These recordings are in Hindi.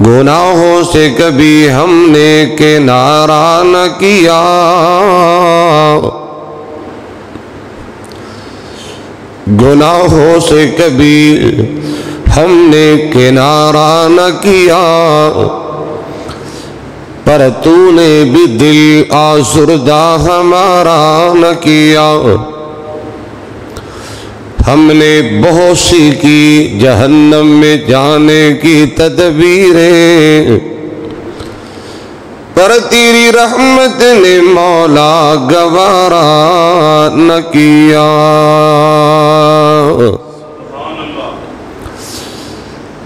गुनाहों से कभी हमने किनारा न किया गुनाहों से कभी हमने किनारा न किया, पर तूने भी दिल आसुरदा हमारा न किया। हमने बहुत सी की जहन्नम में जाने की तदबीरें, पर तेरी रहमत ने मौला गवारा न किया।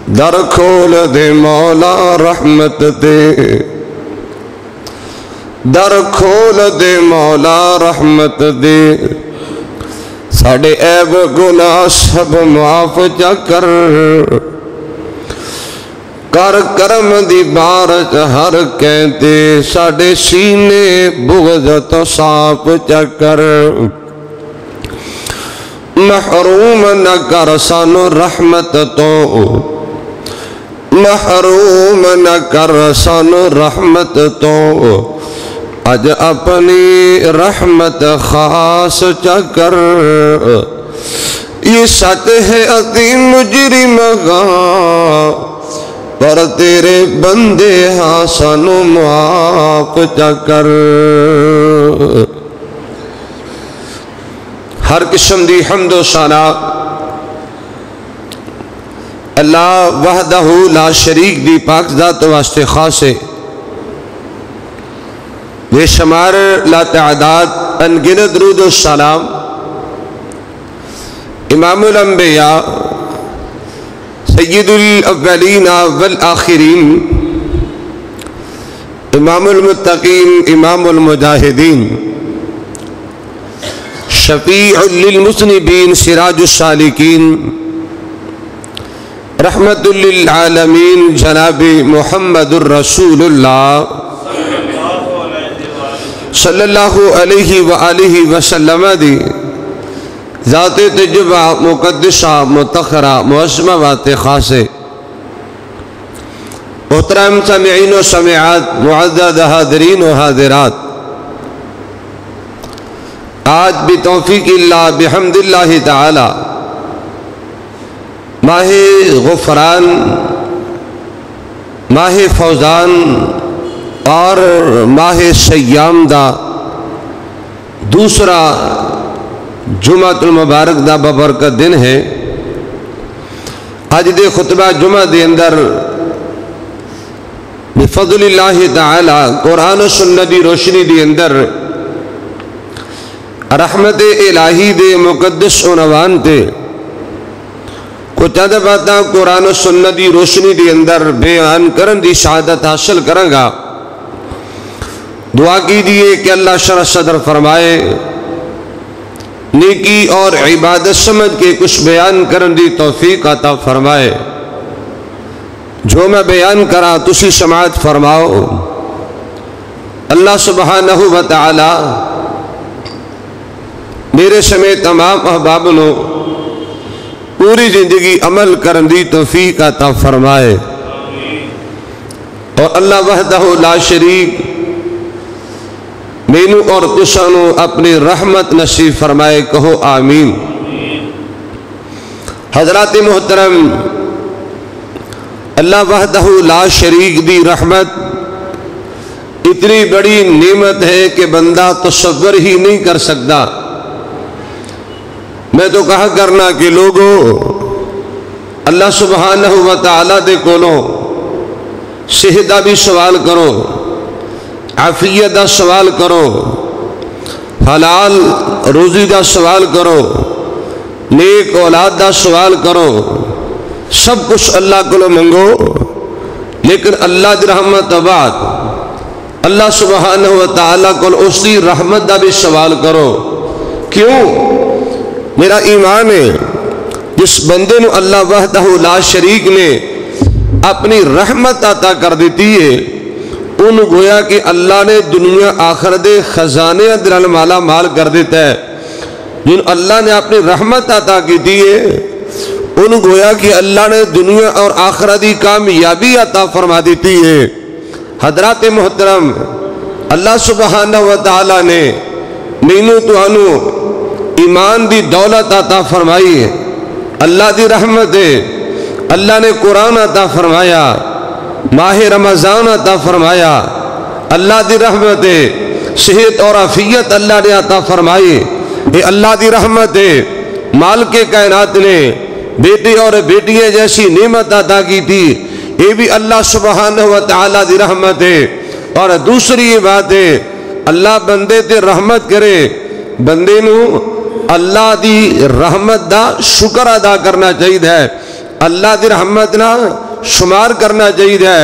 दर खोल दे मौला रहमत दे। दर खोल दे मौला रहमत दे। साढ़े ऐब गुना सब माफ़ जा कर। कर करम दी बारच हर कहते, साढ़े सीने बुगज तो साफ़ चकर महरूम न कर सानू रहमत तो। महरूम न कर सन रहमत तो। अज अपनी रहमत खास चकर। ये सच है अति मुजरी मगा पर तेरे बंदे हाँ सानू माफ़ चकर। हर किस्म की हमदो साना अल्लाह वहदहू ला शरीक दी, पाक जात वास्ते खास है। बेशुमार ला तादाद अनगिनत रूद सलाम। इमामबिया सैदुलअवलिन वल आखिरीन। इमामुलमुत्तकीन इमामुलमुजाहिदीन शफ़ीउलमुसनबीन सिराजुसालिकीन रहमतुल्लिलालमीन जनाब मोहम्मदुर्रसूलुल्लाह सल्लल्लाहु मुकदसा मुतखरा मौसमा वात खासे। मोहतरम हादिरात आज भी तोफ़ी बेहमदिल्ला ताला माह गफरान, माह फौजान और माह सयाम का दूसरा जुमातुल मुबारक का बबरकत दिन है। अज दे खुतबा जुमा के अंदर बेफजल्ला तला कुरान सुन्नत की रोशनी के अंदर रहमत इलाही दे मुकदस उनवान ते कुछ चंद बात कुरान सुन्नत की रोशनी के अंदर बयान करने की शहादत हासिल करांगा। दुआ कीजिए कि अल्लाह शर सदर फरमाए, नेकी और इबादत समझ के कुछ बयान करने की तोफीक आता फरमाए। जो मैं बयान करा, तुसी समात फरमाओ। अल्लाह सुबहानहु व तआला मेरे समेत तमाम अहबाब नो पूरी ज़िंदगी अमल कर तोफीक आता फरमाए। और अल्लाह वहदहु ला शरीक, मैनू और तुसानू अपनी रहमत नसीब फरमाए, कहो आमीन। हज़रत मोहतरम, अल्लाह वहदहू ला शरीक दी रहमत इतनी बड़ी नेमत है कि बंदा तस्वर ही नहीं कर सकता। मैं तो कहा करना कि लोगों, अल्लाह सुबहान तला दे कोलों सेहत का भी सवाल करो, आफियत का सवाल करो, हलाल रोजी का सवाल करो, नेक औलाद का सवाल करो, सब कुछ अल्लाह को मंगो, लेकिन अल्लाह की रहमत बाद, अल्लाह सुबहान तला को उसकी रहमत का भी सवाल करो। क्यों? मेरा ईमान है। जिस बंदे अल्लाह वहदह ला शरीक ने अपनी रहमत अता कर दी है, उन गोया कि अल्लाह ने दुनिया आखर दे खजाने दरल माला माल कर दिता है। जिन अल्लाह ने अपनी रहमत अता की है, उन गोया कि अल्लाह ने दुनिया और आखरा की कामयाबी अता फरमा दी है। हजरात मोहतरम, अल्लाह सुबहाना व तला ने, मैनू तू ईमान की दौलत आता फरमाई अल्लाह की रहमत है। अल्लाह ने कुरान आता फरमाया। माह रमज़ान आता फरमाया। अल्लाह की रहमत है। सेहत और अफियत अल्लाह ने अता फरमाई। ये अल्लाह की रहमत है। माल के कायनात ने बेटे और बेटियाँ जैसी नेमत अदा की थी। ये भी अल्लाह सुबहान व की रहमत है। और दूसरी बात है, अल्लाह बंदे ते रहमत करे। बंदे अल्लाह की रहमत का शुक्र अदा करना चाहिए अल्लाह की रहमत ना शुमार करना चाहिए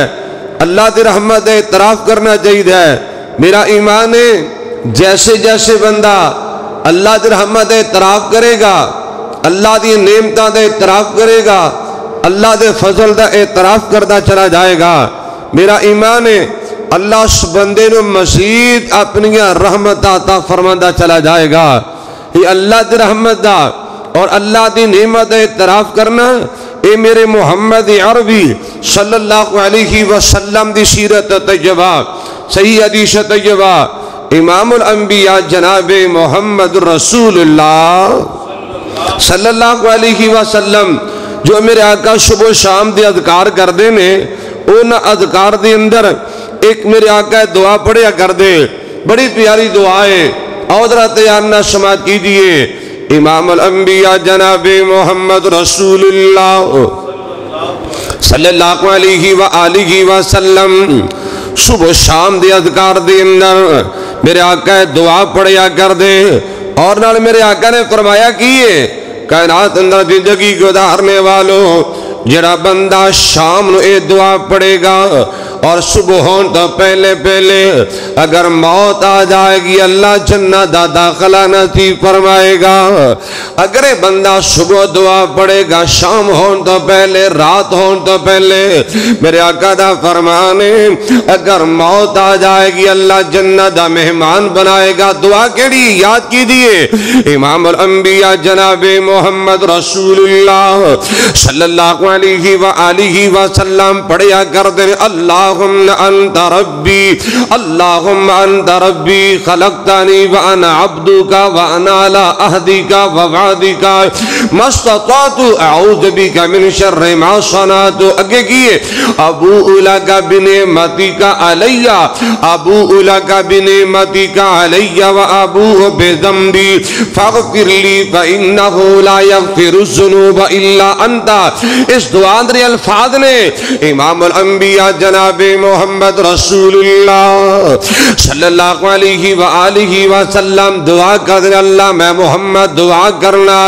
अल्लाह की रहमत का इतराफ करना चाहिए मेरा ईमान है जैसे जैसे बंदा अल्लाह की रहमत का इतराफ करेगा, अल्लाह की का इतराफ करेगा, अल्लाह के फजल का इतराफ करता चला जाएगा। मेरा ईमान है, अल्लाह उस बंदे मसीद अपन रहमत आता फरमाता चला जाएगा। ये अल्लाह की रहमत का और अल्लाह की नेमत का इतराफ करना, ये मेरे मुहम्मद अरबी सल्लल्लाहु अलैहि वसल्लम की सीरत तयबा, सही हदीस तयबा, इमामुल अंबिया जनाब मोहम्मद रसूलुल्लाह सल्लल्लाहु अलैहि वसल्लम, जो मेरे आका सुबह शाम के अधकार करते ने, उन अधकार के अंदर एक मेरे आका दुआ पढ़िया कर दे बड़ी प्यारी दुआ है। औदरा तैयार समाज कीजिए। इमाम अम्बिया मोहम्मद सुबह शाम दे अधकार अंदर मेरे आका दुआ पढ़िया कर दे। और नाल मेरे आका ने फरमाया की अंदर ज़िंदगी गुजारने वालों, जरा बंदा शाम ये दुआ पड़ेगा और सुबह होने तो पहले पहले अगर मौत आ जाएगी, अल्लाह जन्ना दा दाखला नसीब फरमाएगा। अगर बंदा सुबह दुआ पड़ेगा शाम होने तो पहले, रात होने तो पहले, मेरे आका दा फरमाने अगर मौत आ जाएगी, अल्लाह जन्ना दा मेहमान बनाएगा। दुआ केड़ी याद कीजिए इमाम अंबिया जनाब मोहम्मद रसूलुल्लाह सल्लल्लाहु अलैहि व आलिहि वसल्लम पढ़िया कर दे अल्लाह अंत रब्बी अल्लाहुम्म अंत रब्बी खलकतानी व अना अब्दुका व अना अला अहदिका व वादिका मस्ततातु अऊज़ु बिका मिन शर्रि मा सनातु आगे किए अबू उला का बिने मती का अलैया अबू उला का बिने मती का अलैया व अबू बेदम्बी फगफिर ली फ इन्नहु ला यगफिरु ज़ुनूब इल्ला अंता इस दुआ अल्फाज ने इमाम अल अंबिया जनाब मोहम्मद रसूलुल्लाह दुआ कर अल्लाह मैं मोहम्मद दुआ करना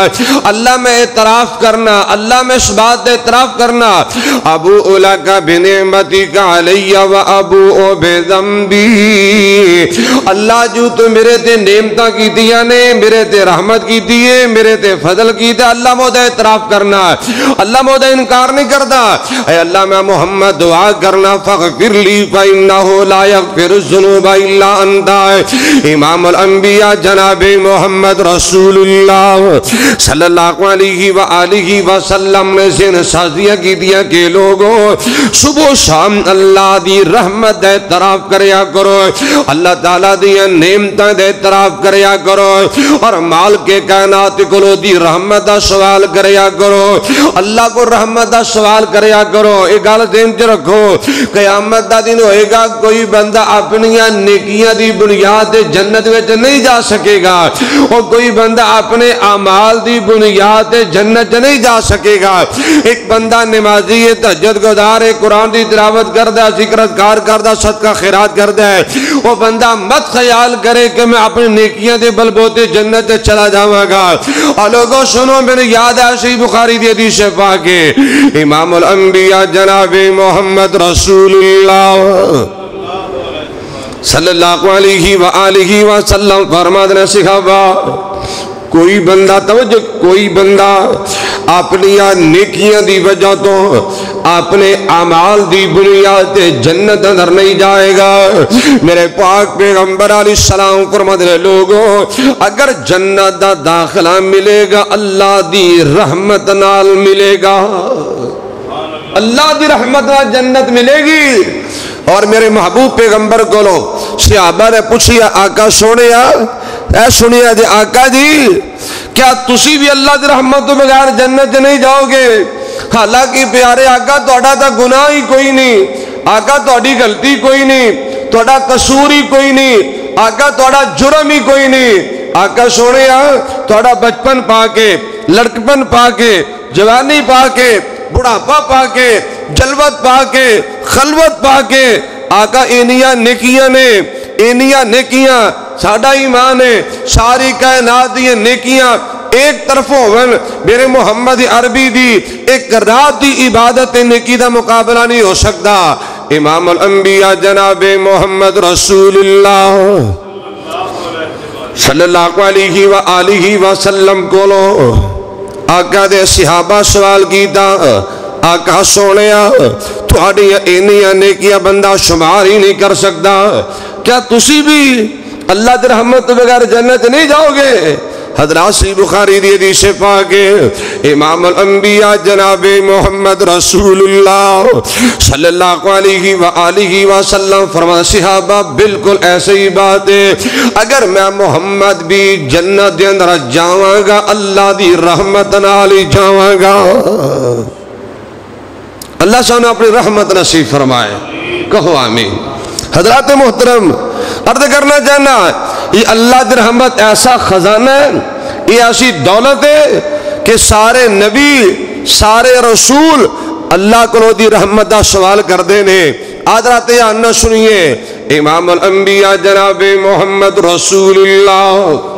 अल्लाह में इतराफ करना अल्लाह में इस बात इतराफ करना अबू उला का बिनेमती का अलैया व अबू ओ बेजम्बी अल्लाह जो तो मेरे ते नेमता की दिया ने मेरे ते रहमत की दिए मेरे ते फजल की दे अल्लाह मोदा इतराफ करना अल्लाह मोदा इनकार नहीं करता अल्लाह मैं मोहम्मद दुआ करना की के माल के कायनात को दी रहमत का सवाल करो, अल्लाह को रहमत का सवाल करो, ये गल दिन रखो कया कयामत का दिन होएगा, कोई बंदा अपन नेकिया की बुनियाद जन्नत नहीं जा सकेगा। और कोई बंदा अपने अमाल की बुनियाद जन्नत नहीं जा सकेगा। एक बंदा नमाजी है तजत गुजार है कुरान की तिलावत करता है जिक्रतकार करता सदका खैरात करता है। वो बंदा मत ख्याल करे कि मैं अपनी नेकिया के बलबोते जन्नत चला जावागा। और लोगों, सुनो, मेरे याद है सही बुखारी दी हदीस पाके इमाम जनाब मोहम्मद रसूल वसल्लम फरमाते ने सिखावा कोई बंदा तवज्जो कोई बंदा अपनी नेकियाँ की वजह तो अपने अमाल की बुनियाद जन्नत अंदर नहीं जाएगा मेरे पाक पैगंबर अली सलाम फरमाते लोगों अगर जन्नत का दाखला मिलेगा अल्लाह की रहमत नाल मिलेगा अल्लाह की रहमत व जन्नत मिलेगी। और मेरे महबूब पैगंबर को लो ने पूछिया, आका सोने ऐ सुनिया जे, आका जी, क्या तुसी भी अल्लाह की रहमत तो बगैर जन्नत नहीं जाओगे? हालाँकि प्यारे आका थोड़ा तो गुनाह ही कोई नहीं। आका थोड़ी गलती कोई नहीं। थोड़ा कसूर ही कोई नहीं। आका थोड़ा जुर्म ही कोई नहीं। आका सोने थोड़ा बचपन पा के लड़कपन पा के जवानी पा के बुढ़ापा पाके, जलवत पाके, खलवत पाके, आका इनिया नेकिया ने इनिया नेकिया, साडा ईमान है, सारी कायनात दी नेकियाँ एक तरफ़ होवन, मेरे मुहम्मद अरबी दी एक रात की इबादत नेकी का मुकाबला नहीं हो सकता इमाम अंबिया जनाबे मोहम्मद रसूलुल्लाह। सल्लल्लाहु अलैहि व आलिहि वसल्लम कोलो। आका दे सिहाबा सवाल किया आका सोने थोड़िया इनिया नेकिया बंदा शुमार ही नहीं कर सकता क्या तुसी भी अल्लाह रहमत बगैर जन्नत नहीं जाओगे सी बुखारी दी हदीस पाके इमाम मोहम्मद बिल्कुल ऐसे ही बात है। अगर मैं मोहम्मद भी जन्नत के अंदर जावांगा अल्लाह दी रहमत नाल जावांगा अल्लाह सानू अपनी रहमत नसीब फरमाए। कहो आमीन। हज़रत मोहतरम अर्ज़ करना चाहना ये अल्लाह की रहमत ऐसा खजाना है, ये ऐसी दौलत है कि सारे नबी, सारे रसूल अल्लाह को रहमत का सवाल करते हैं। आज रात आना सुनिए इमाम अंबिया जनाब मोहम्मद रसूलुल्लाह।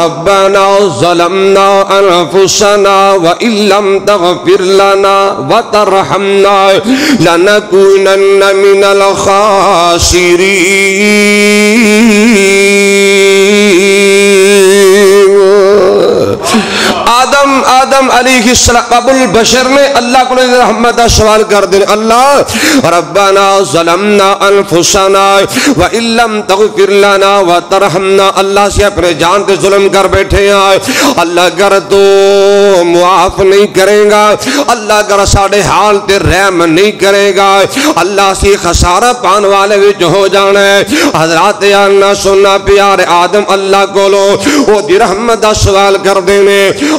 रब्बना ज़लमना अनफुसना व इल्लम तगफिर लना व तरहमना लनकुनन्न मिनल खासिरीन आदम आदम अली अबुल बशर ने अल्लाह को रहमत सवाल कर दे अल्लाह, रब्बाना ज़लमना अनफुसना व इल्लम तगफिर लना व तरहमना। अल्लाह से अपने जान पे जुल्म कर बैठे हैं। अल्लाह अगर तो मुआफ नहीं करेगा, अल्लाह अगर साढ़े हाल ते रहम नहीं करेगा, अल्लाह से खसारा पान वाले विच हो जाना है। हजरात आना सुनना, प्यार आदम, अल्लाह कोलो वो दी रहमत सवाल कर देने।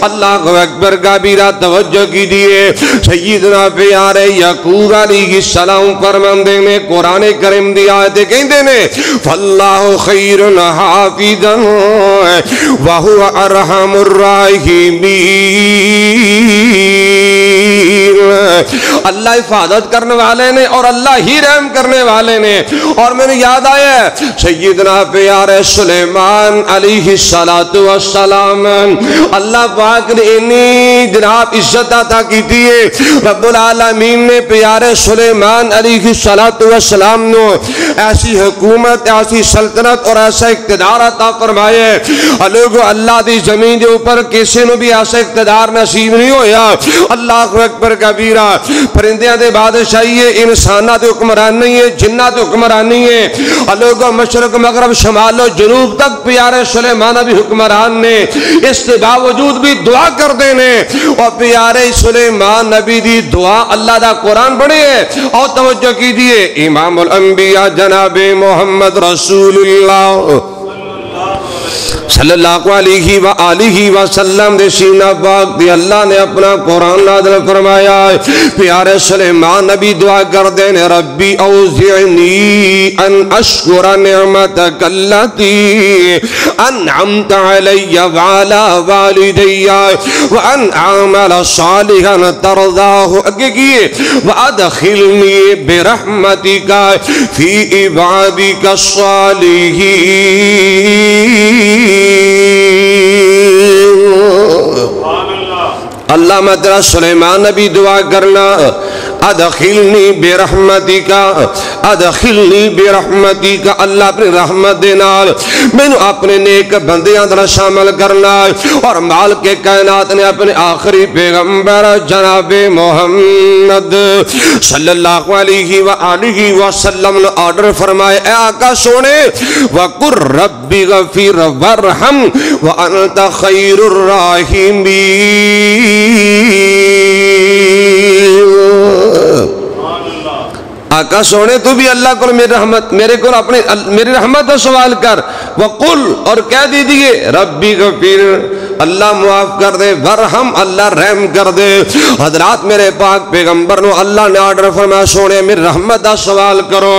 अल्लाह को अकबर का बीरा तवज्जो कीजिए। सैयदना प्यारे यकूब अली सलाम फरमांदे ने कुरान करीम दी आयत कहते ने फल्लाह खैरुन हाफिजन व हुवा अरहमुर राहिमीन। अल्लाह हिफाजत करने वाले ने और अल्लाह ही रहम करने वाले ने। और मैंने याद आया, सैयदना प्यारे सुलेमान अली सलाम अल्लाह पाक ने इन्नी जनाब इज़्ज़त अता की थी रब्बुल आलमीन ने प्यारे सुलेमान अली सलाम ऐसी हुकूमत, ऐसी सल्तनत और ऐसा इकतदार अता फरमाए लोग अल्लाह की ज़मीन के ऊपर किसी को भी ऐसा इकतदार नसीब नहीं होया। अल्लाह अकबर कबीरा परिंदिया के बादशाही है, इंसाना की हुक्मरानी है, जिन्ना की हुक्मरानी है। लोग मशरक, मगरब, शमालो जनूब तक प्यारे सुलेमाना भी हुक्मरान ने। इसके बावजूद भी दुआ कर देने और प्यारे सुलेमान नबी दी दुआ अल्लाह का कुरान बने है। और तवज्जो कीजिए इमाम अंबिया जनाबे मोहम्मद रसूलुल्लाह सल्लल्लाहु अलैहि व आलिहि वसल्लम दे सीना पाक दे अल्लाह ने अपना कुरान नाज़िल फरमाया प्यारे सुलेमान नबी दुआ कर दे ने रब्बी औज़िनी अन अशकुर निअमतक अल्लती अनअमत अलैया व अला वालिदैया व अन अमल सालिहन तरदाहु आगे किए व अदखिलनी बिरहमतिका फ़ी इबादिका सालिहीन। अल्लाह मदरा सुलेमान नबी दुआ करना। अदखिलनी बेरहमती का, अदखिलनी बेरहमती का अल्लाह अपनी रहमत दे अपने नेक बंदियाँ शामिल करना और माल के कायनात ने अपने आखिरी पैगंबर जनाबे मोहम्मद सल्लल्लाहु अलैहि फरमाए आका सोने, वकुर रब्बी गफिर वरहम व अनत खैरुर आका सोने तू भी अल्लाह को मेरी रहमत, मेरे को अपने मेरी रहमत का सवाल कर। वकुल, और कह दीजिए, रब्बी गफीर, अल्लाह मुआफ कर दे, वरहम अल्लाह रहम कर दे। हजरात मेरे पाक पैगंबर नो अल्लाह ने ऑर्डर फरमाया, सोने, मेरी रहमत का सवाल करो।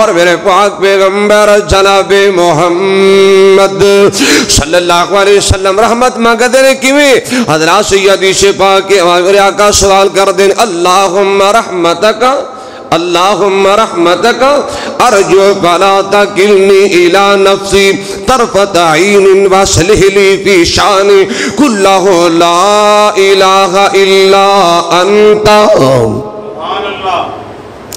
और मेरे पाक पैगंबर, जनाबे मोहम्मद सल्लल्लाहु अलैहि वसल्लम, रहमत मांगते ने किवें? हजरात सैयदी से पाक मेरे आका सवाल कर दे, अल्लाहुम्मा रहमतका अल्लाहुम्म रहमतक अर्जु फला तकिलनी इला नफ्सी तरफत आइन वसलहली फ़ी शानी कुल्लहु ला इलाहा इल्ला अंता।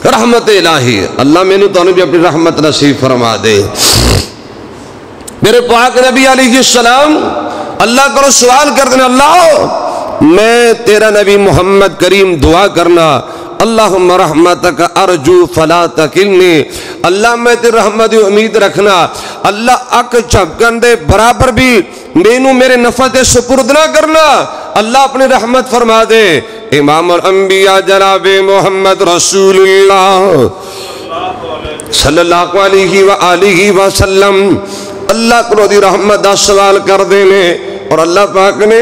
रहमत इलाही। अल्लाह मैंने तो भी अपनी रहमत नसीब फरमा दे। मेरे पाक नबी सलाम अल्लाह करो सवाल कर देना अल्लाह। मैं तेरा नबी मोहम्मद करीम दुआ करना अल्लाह रहमत का अर्जू फला तकिलनी अल्लाह मैं तेरी रहमत उम्मीद रखना, अल्लाह अक झपकन दे बराबर भी मैनू मेरे नफत सुपुर्द ना करना। अल्लाह अपनी रहमत फरमा दे। इमाम अंबिया जनाब मोहम्मद आलिहि वसल्लम अल्लाह को दी रहमत का सवाल कर देने और अल्लाह पाक ने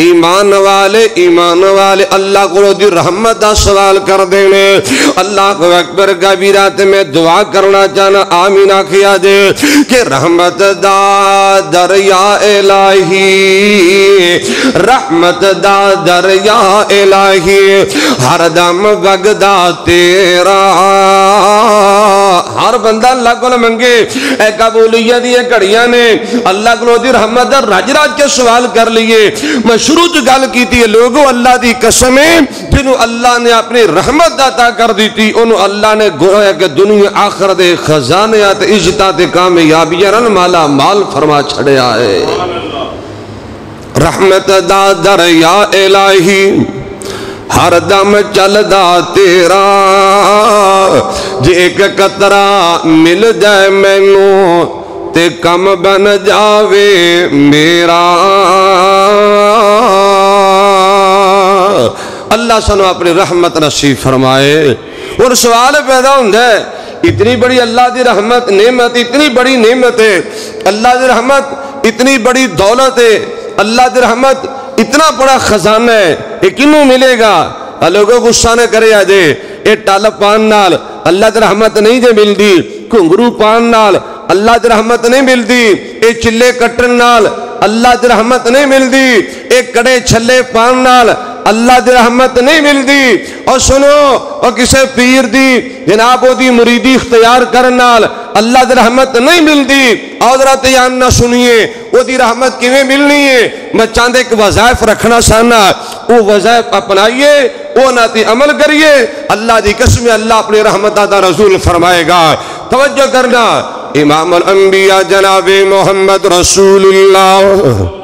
ईमान वाले ईमान वाले, अल्लाह को रहमत का सवाल कर देने। अल्लाह को अकबर कबीरात में दुआ करना चाहना, आमीन आखिया दे, कि रहमत दा दरिया इलाही, रहमत दा दरिया इलाही, हर दम बगदा तेरा। हर बंदा अल्लाह को मंगे। ए कबूलियत दी घड़ियाँ ने, अल्लाह को रहमत रज रज के सवाल कर लिए। मैं शुरू च गल की लोगो, अल्लाह की कसम है, जिन्हों अल्लाह ने अपनी रहमत अता कर दी उन्होंने अल्लाह ने गोया कि दुनिया आखर दे खजाने इज़्ज़त कामयाबियाँ माला माल फरमा छड़िया है। रहमत दा दरिया इलाही, हर दम चलदा तेरा। एक कतरा मिल जाए मैनू ते कम बन जावे मेरा अल्लाह सू अपनी रहमत नसीब फरमाए और सवाल पैदा होंगे इतनी बड़ी अल्लाह की रहमत नेमत इतनी बड़ी नेमत है अल्लाह की रहमत इतनी बड़ी दौलत है अल्लाह की रहमत इतना बड़ा खजाना है ये किनू मिलेगा लोगों गुस्सा न करे अजे ये टल नाल अल्लाह च रहमत नहीं जो मिलती घुंगरू नाल अल्लाह च रहमत नहीं मिलती ये चिल्ले कट्ट अल्लाह च रहमत नहीं मिलती ये कड़े छले नाल अल्लाह की रहमत नहीं मिलती और सुनो, और किसी पीर दी, जनाब ओदी मुरीदी इख्तियार करने अल्लाह की रहमत नहीं मिलती औदरा तयान ना सुनिए, ओदी रहमत किमें मिलनी है? मैं चाहते एक वजायफ रखना चाहना, वो वजायफ अपनाइए, वो ना अमल करिए। अल्लाह की कसम अल्लाह अपनी रहमत का रसूल फरमाएगा। तवज्जो करना इमाम अम्बिया जनाब मोहम्मद रसूलुल्लाह।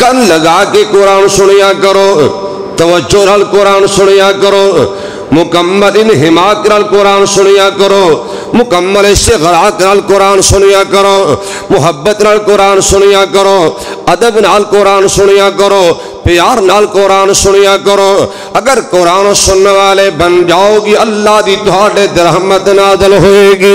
कन लगा के कुरान सुनिया करो तवज्जो नाल कुरान सुनिया करो मुकम्मल इन हिमात नाल कुरान सुनिया करो मुकम्मल इस्तेगराक नाल कुरान सुनिया करो मुहब्बत नाल कुरान सुनिया करो अदब नाल कुरान सुनिया करो प्यार नाल कुरान सुनिया करो अगर कुरान सुनने वाले बन जाओगी अल्लाह की थोड़े रहमत नादल होएगी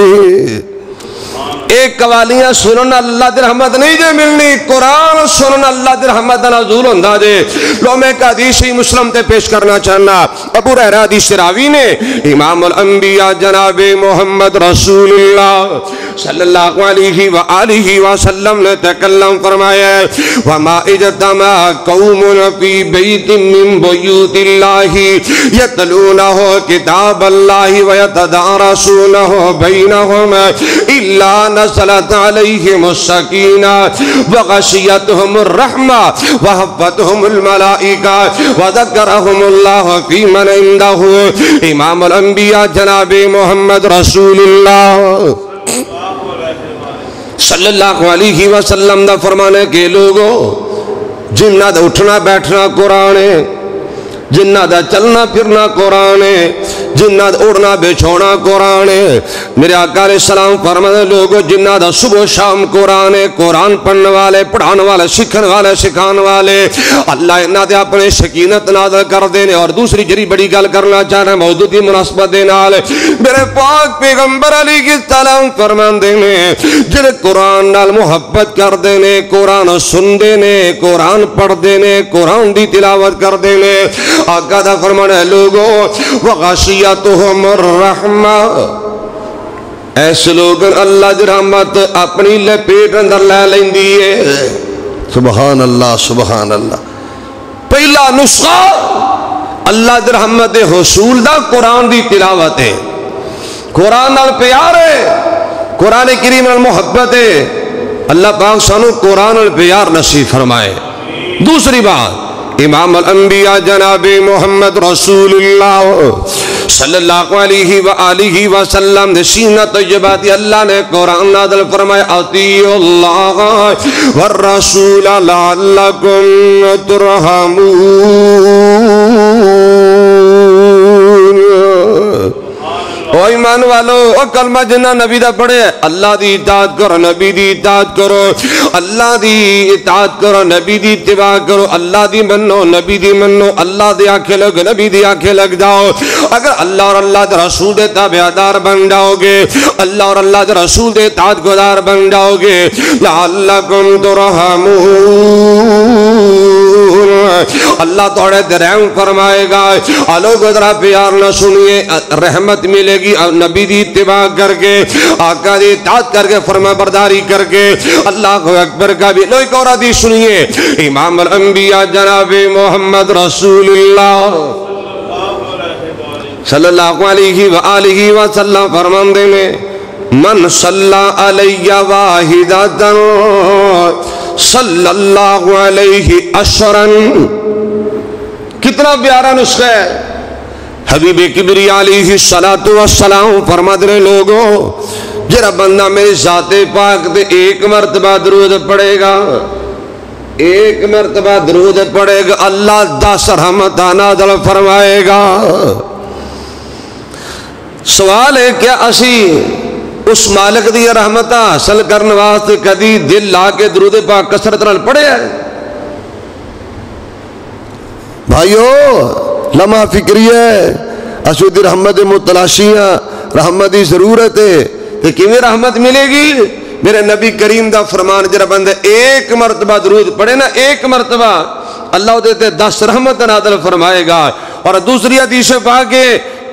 एक कवालियाँ सुनन अल्लाह की रहमत नहीं जे मिलनी। कुरान सुनन अल्लाह की रहमत नजूल होंदा जे लो, मैं एक हदीस मुस्लिम ते पेश करना चाहना। अबू रहरा हदीस रावी ने इमाम अल अंबिया जनाबे मोहम्मद रसूलुल्लाह सल्लल्लाहु अलैहि व आलिहि वसल्लम ने तकल्लम फरमाया, वमा इजतमा कौमुन फ़ी बैतिन मिन बुयूतिल्लाहि यतलूनहु किताब अल्लाहि व यतदारसूनहु बैनहुम इल्ला नज़लत अलैहिम सकीना व गशियतहुम रहमा व हफ़तहुमुल मलाइका व ज़करहुमुल्लाह फ़ी मन इंदहु। इमाम अल अंबिया जनाब मोहम्मद रसूलुल्लाह। सल्लल्लाहु अलैहि वसल्लम दा फरमाने के लोगो, जिन्ना दा उठना बैठना कुरान है, जिन्ना दा चलना फिरना कुरान है जिन्ना उड़ना, बिछोना कुरान है। मेरे आका सलाम फरमाने लोगो, जिन्ना दा सुबह शाम कुरान है, कुरान पढ़ने वाले, पढ़ाने वाले, सीखने वाले, सिखाने वाले, अल्लाह इन्हों दे अपने शकीनत नादल करते हैं और दूसरी जरी बड़ी गल करना चाह रहे मौजूद की मुनासबत मेरे पाक पैगंबर अली की सलाम फरमाते ने जेड़े कुरान नाल मुहब्बत करते ने, कुरान सुनते ने, कुरान पढ़ते ने, कुरान की तिलावत करते ने। आका दा फरमान है, लोगो वगाशियतुहुम रहमा। ऐसे लोग अल्लाह की रहमत अपनी लपेट अंदर लै लेंदी है। सुबहान अल्लाह सुबहान अल्लाह पहला नुस्खा अल्लाह की रहमत हसूल दा कुरान की तिलावत है। कुरान नाल प्यार है, कुरान करीम नाल मोहब्बत है। अल्लाह पाक सानू कुरान नाल प्यार नसीब फरमाए। दूसरी बात, इमाम अम्बिया जनाब मोहम्मद रसूलुल्लाह। वसल्लम ने सीना तैयबाती अल्लाह ने कुरान नाज़िल फरमाया अतीउल्लाह व रसूल तुरहमून। ईमान वालो ओ कलमा जिन्ना नबी दा पढ़े अल्लाह दी इताअत करो नबी दी इताअत करो अल्लाह दी इताअत करो नबी दी इत्तिबा करो अल्लाह दी मन्नो नबी दी मन्नो अल्लाह दे आखे लग नबी दी आखे लग जाओ अगर अल्लाह और अल्लाह दे रसूल दे ताबेदार बन जाओगे अल्लाह और अल्लाह दे रसूल दे इताअत गुजार बन जाओगे लअल्लकुम तुरहमून अल्लाह थोड़े रहम फरमाएगा आलोक जरा प्यार न सुनिए, रहमत मिलेगी नबी दी इत्तिबा करके, आका दी इताअत करके फरमा बरदारी करके, अल्लाह को अकबर का भी, लो एक और हदीस सुनिए इमाम अल अंबिया जनाब मोहम्मद रसूलुल्लाह। सल्लल्लाहु अलैहि मन सल्ला अलैया वाहिदतन सल्लल्लाहु अलैहि अशरन। कितना प्यारा नुस्खा है। हबीब किबरी अलैहि सलातु वस्सलाम फरमाते ने लोगो, जरा बंदा मेरे जाते पाक ते एक मरतबा दरूद पड़ेगा। एक मरतबा दरूद पड़ेगा, अल्लाह दस रहमत नाज़िल फरमाएगा। सवाल है, क्या असी उस मालिक दी रहमत हासिल करने वास्ते कदी दिल ला के दरूद पाक कसरत पढ़िया भाइयों, लम्हा फिक्री है असू दी रहमत मुतलाशी हाँ रहमत की ज़रूरत है। तो किमें रहमत मिलेगी? मेरे नबी करीम का फरमान, जरा बंदा, एक मरतबा दरूद पढ़े ना, एक मरतबा। अल्लाह दस रहमत नादल फरमाएगा। और दूसरी हदीस पाके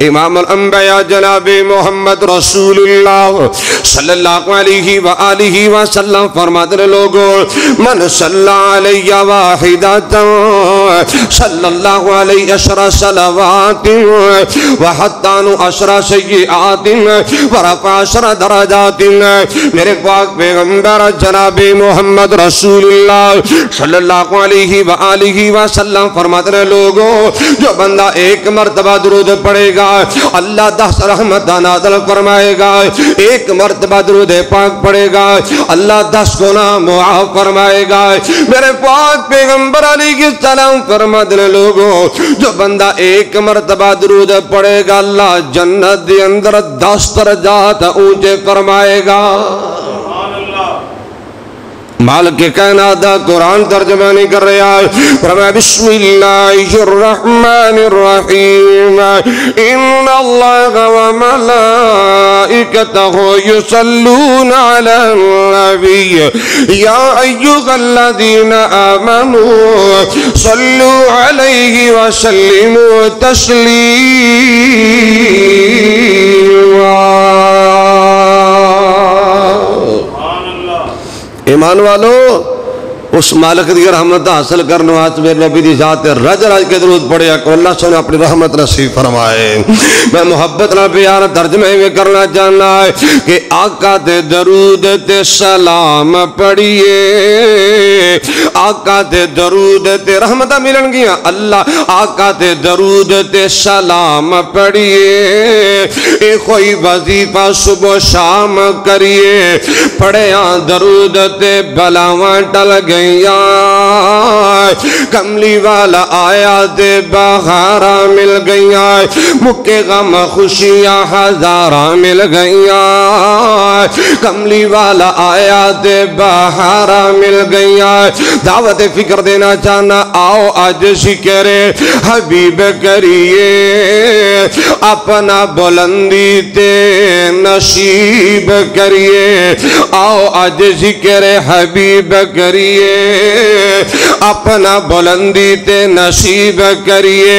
इमाम अम्बिया जनाब मोहम्मद रसूलुल्लाह फरमाते लोगों मन मेरे पाक पैगंबर जनाब मोहम्मद रसूलुल्लाह फरमाते लोगों जो बंदा एक मर्तबा दुरूद फरमाएगा अल्लाह दस रहमत नादल फरमाएगा। एक मरतबा दरूद पाक पड़ेगा। अल्लाह दस गुना मुआफ फरमाएगा। मेरे पाक पैगंबर अली की सलाम फरमा दे लोगों, जो बंदा एक मरतबा दरूद पड़ेगा, अल्लाह जन्नत के अंदर दस तरजात ऊँचे फरमाएगा। माल के कहना था कुरान तर्जमा नहीं कर रहा है फरमा बिस्मिल्लाहिर्रहमानिर्रहीम इन्नल्लाह व मलाइकतहु युसल्लूना अलन नबी या अय्युहल्लज़ीना आमनू सल्लू अलैहि व सल्लिमू तस्लीमा ईमान वालो उस मालिक की रहमत हासिल करने वास्ते मेरे नबी की जात रज रज के दरूद पढ़िया को अल्लाह सोने अपनी रहमत नसीब फरमाए। मैं मोहब्बत ना प्यार तर्जमे में करना चाहना है कि आका ते दरूद ते सलाम पढ़िए। आका ते दरूद ते रहमत मिलन गिया। अल्लाह आका ते दरूद ते सलाम पढ़िए। ए कोई वजीफा सुबह शाम करिए। पढ़िया दरूद ते बलावा टल गई कमली वाला आया दे बहारा मिल गईया मुक्के गम खुशियाँ हजारा मिल गईया कमली वाला आया दे बहारा मिल गईया दावत फ़िक्र देना चाहना, आओ आज ज़िक्र हबीब करिए। अपना बुलंदी ते नसीब करिए। आओ आज ज़िक्र हबीब करिए। अपना बुलंदी ते नसीब करिए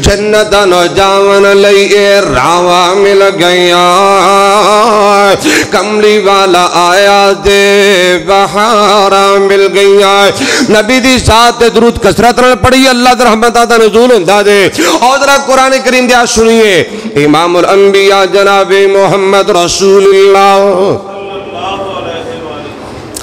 जन्नत नो जावन लइए रावा मिल गया कमली वाला आया दे, बहारा मिल गया नबी दी साथ दरूद कसरत पढ़ी, अल्लाह दी रहमत दा नज़ूल हुंदा जे और जरा कुरान करीम दी सुनिए। इमामुल अंबिया जनाब मोहम्मद रसूलुल्लाह।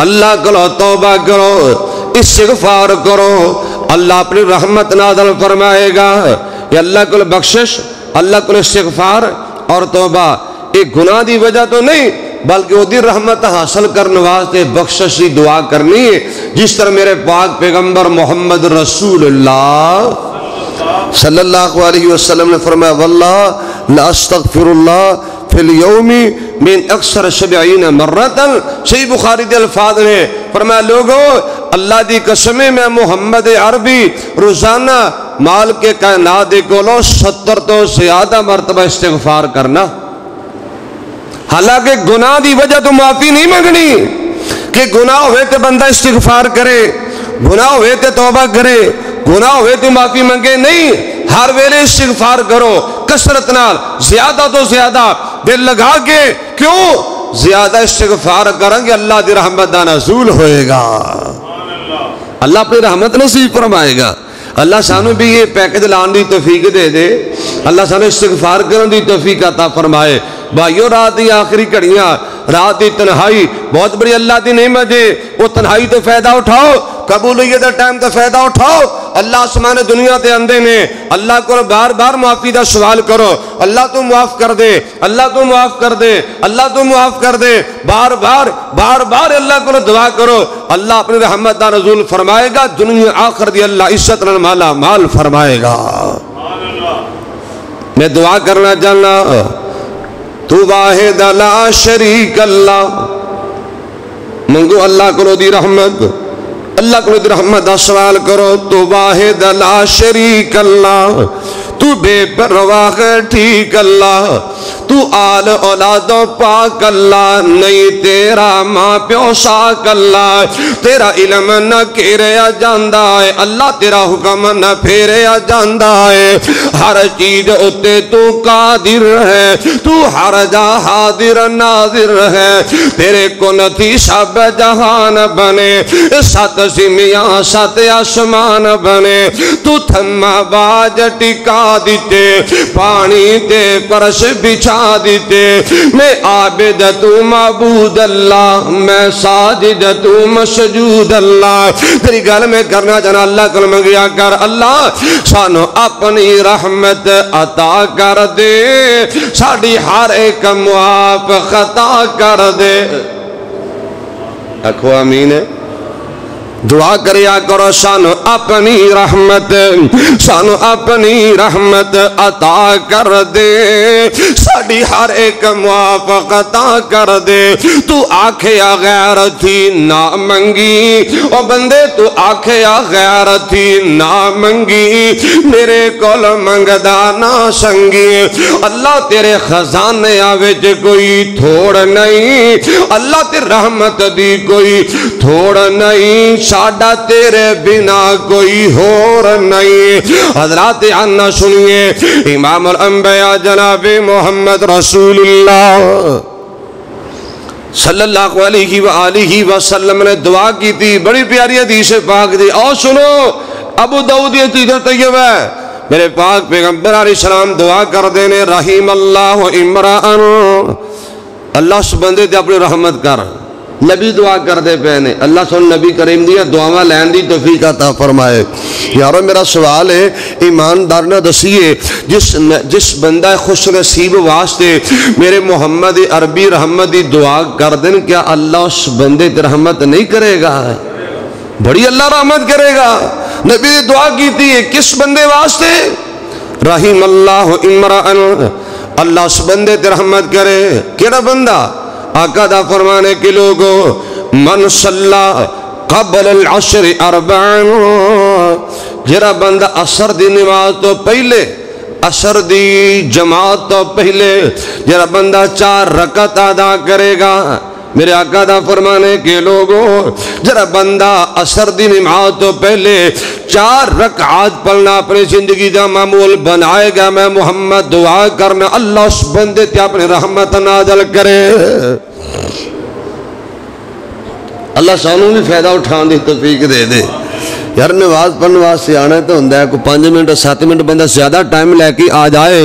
अल्लाह को तौबा करो, इस्तगफार करो। अल्लाह अपनी रहमत नादल फरमाएगा। ये अल्लाह को बख्शिश, अल्लाह को इस्तगफार और तौबा। एक गुनाह की वजह तो नहीं, बल्कि वो रहमत हासिल करने वास्ते बख्शिश की दुआ करनी है, जिस तरह मेरे पाक पैगंबर मोहम्मद रसूलुल्लाह सल्लल्लाहु अलैहि वसल्लम ने फरमाया, वल्लाह, ला अस्तगफिरुल्लाह अक्सर मर्रतन सही बुखारी के अल्फाज ने लोगो अल्लाह मैं मोहम्मद अरबी रोज़ाना माल के को सत्तर तो ज़्यादा मरतबा करना हालाँकि गुनाह की वजह तो माफ़ी नहीं मंगनी कि गुनाह तो बंदा इस्तगफार करे गुनाह तो तौबा करे गुनाह तो माफ़ी मंगे नहीं हर वेले इस्तगफार करो कसरत नाल, ज़्यादा तो ज़्यादा, दिल लगा के क्यों? ज़्यादा इस्तगफार करेंगे, अल्लाह की रहमत का नजूल होएगा। अल्लाह अपनी रहमत नसीब फरमाएगा। अल्लाह सानू भी ये पैकेज लाने की तोफीक दे दे। अल्लाह सानू इस्तगफार करने की तोफीक अता फरमाए। भाइयों, रात की आखिरी घड़ियाँ, रात की तनहाई, बहुत बड़ी अल्लाह की नेमत है। वो तनहाई तो फ़ायदा उठाओ कबूलियत का टाइम तो फ़ायदा उठाओ। अल्लाह आसमान दुनिया के आंदे ने। अल्लाह को बार बार माफ़ी का सवाल करो। अल्लाह तू माफ़ कर दे। अल्लाह तू माफ़ कर दे। अल्लाह तू माफ़ कर दे। बार बार बार बार अल्लाह को दुआ करो। अल्लाह अपनी रहमत का नजूल फरमाएगा। दुनिया आखिर दी अल्लाह इज़्ज़त माला माल फरमाएगा। मैं दुआ करना चाहना, तू वाहिद ला शरीक अल्लाह। मंगो अल्लाह को दी रहमत। अल्लाह को रहमत सवाल करो तो वाहिद ला शरीक अल्लाह तू बेपरवाह ठीक अल्लाह। तू आल औलादों पाक अल्लाह, नहीं तेरा माँ प्यो साक अल्लाह। तेरा इलम न घेरिया जाता है, अल्लाह तेरा हुक्म न फेरिया जाता है। हर चीज़ उत्ते तू कादिर है, तू हर जा हादिर नादिर है। तेरे को नथी सब जहान बने, सत सिमिया, सत आसमान बने। तू थमा बाज टिका दिते, पानी ते परस बिछा दिते मैं आबिद तू मबूद अल्लाह मैं साजिद तू मसजूद अल्लाह तेरी गल में करना चाहना, अल्लाह कल मंगिया कर। अल्लाह, सानू अपनी रहमत अता कर दे। साड़ी हर एक मुआफ खता कर दे। आखो अमीन है। दुआ करिया करो सानू अपनी रहमत सानू अपनी रहमत अता कर दे। साड़ी हर एक मुआफकता कर दे। तू आखे गैर थी ना मंगी। ओ बंदे, तू आखे गैर थी ना मंगी। मेरे कोल मंगदा ना संगी। अल्लाह तेरे खजाने विच कोई थोड़ नहीं अल्लाह तेरी रहमत दी कोई थोड़ नहीं साडा तेरे बिना कोई होर नहीं। हजरात आना सुनिए इमाम अम्बिया जनाब मोहम्मद रसूलुल्लाह। सल्लल्लाहु अलैहि वसल्लम ने दुआ की थी, बड़ी प्यारी हदीस पाक दी। और सुनो, अबू दाऊद ये चीज़ तैयब है। मेरे पाक पैगंबर सलाम दुआ कर देने रहीम अल्लाह इमरान। अल्लाह उस बंदे ते अपनी रहमत कर। नबी दुआ करते पे ने। अल्लाह सुन नबी करीम दुआव लैन की तोफीक अता फरमाए। यारो मेरा सवाल है ईमानदार ने दसीए जिस न, जिस बंदा खुश नसीब वास्ते मेरे मोहम्मद अरबी रहमत की दुआ कर देन क्या अल्लाह उस बंदे की रहमत नहीं करेगा? बड़ी अल्लाह रहमत करेगा। नबी ने दुआ की थी किस बंदे वास्ते? रहीम अल्लाह इमरान। अल्लाह उस बंदे ते रहमत करे। केड़ा बंदा? आका दा फरमाने के लोगो, मन सल्ला कबल अशर अरबान। जरा बंदा असर दी नमाज़ तो पहले, असर दी जमात तो पहले, जरा बंदा चार रकत अदा करेगा। मेरे आका दा फरमाने के लोगों, जरा बंदा असर दी नमाज़ तो पहले चार रकात पढ़ना अपनी ज़िंदगी का मामूल बनाएगा। मैं मोहम्मद दुआ करना अल्लाह उस बंदे ते अपने रहमत नाजल करे। अल्लाह सानू भी फ़ायदा उठाने की तफीक दे दे। यार नमाज़ पढ़ने वास्ते आना होंगे कोई पाँच मिनट सत्त मिनट बंदा ज़्यादा टाइम लैके आ जाए।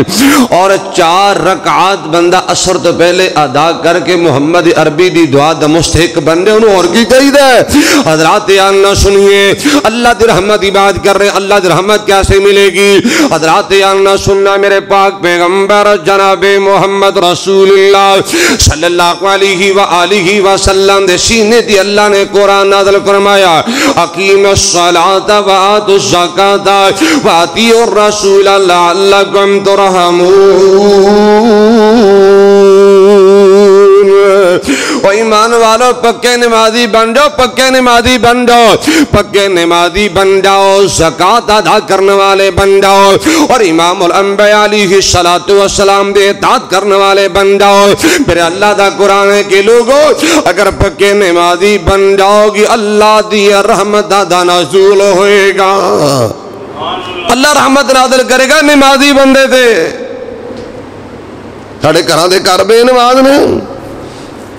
और चार रकात बंदा असर तो पहले अदा करके मुहम्मद अरबी की दुआ का मुस्तक बन रहे और की चाहिए हजरात आना सुनिए, अल्लाह की रहमत की बात कर रहे अल्लाह की रहमत कैसे मिलेगी? हजरात आना सुनना मेरे पाक पैगंबर जनाब मोहम्मद दे सीने दी अल्लाह ने कुरान नाज़िल फरमाया अकीम सलाता वात ज़काता वाती और रसूल लअल्लकुम तुरहमून ओ ईमान वालों पक्के नमाजी बन जाओ पक्के नमाजी बन जाओ पक्के नमाजी बन जाओ ज़कात अदा करने वाले बन जाओ और इमाम दे इताअत करने वाले बन जाओ फिर अल्लाह दा कुरान कि लोगो अगर पक्के नमाजी बन जाओगी अल्लाह दी रहमत दा नजूल होएगा अल्लाह रहमत नादिल करेगा नमाजी बंदे थे साढ़े घर के घर बेनमाज ने